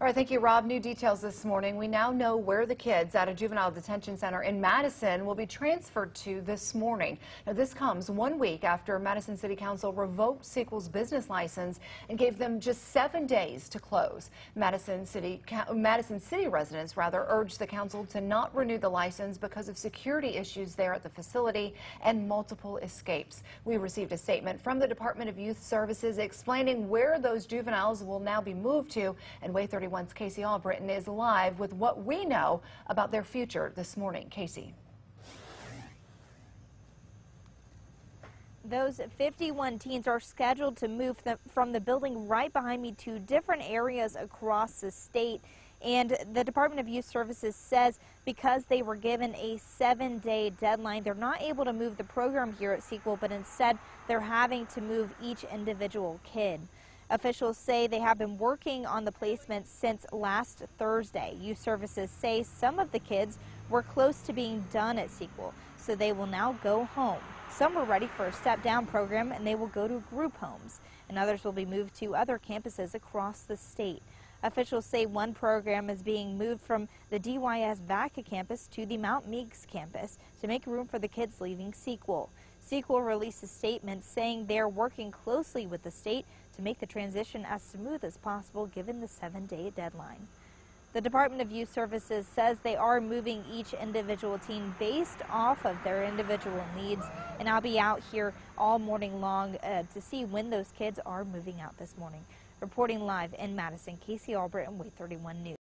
All right, thank you, Rob. New details this morning. We now know where the kids at a juvenile detention center in Madison will be transferred to this morning. Now, this comes one week after Madison City Council revoked Sequel's business license and gave them just seven days to close. Madison City, Madison City residents rather urged the council to not renew the license because of security issues there at the facility and multiple escapes. We received a statement from the Department of Youth Services explaining where those juveniles will now be moved to and WAAY 30 31's Casey Albritton is live with what we know about their future this morning. Casey. Those 51 teens are scheduled to move from the building right behind me to different areas across the state. And the Department of Youth Services says because they were given a seven day deadline, they're not able to move the program here at Sequel, but instead they're having to move each individual kid. Officials say they have been working on the placement since last Thursday. Youth Services say some of the kids were close to being done at Sequel, so they will now go home. Some were ready for a step down program and they will go to group homes, and others will be moved to other campuses across the state. Officials say one program is being moved from the DYS Vacca campus to the Mount Meigs campus to make room for the kids leaving Sequel. Sequel released a statement saying they're working closely with the state to make the transition as smooth as possible given the seven-day deadline. The Department of Youth Services says they are moving each individual teen based off of their individual needs, and I'll be out here all morning long uh, to see when those kids are moving out this morning. Reporting live in Madison, Casey Albert and WAAY 31 News.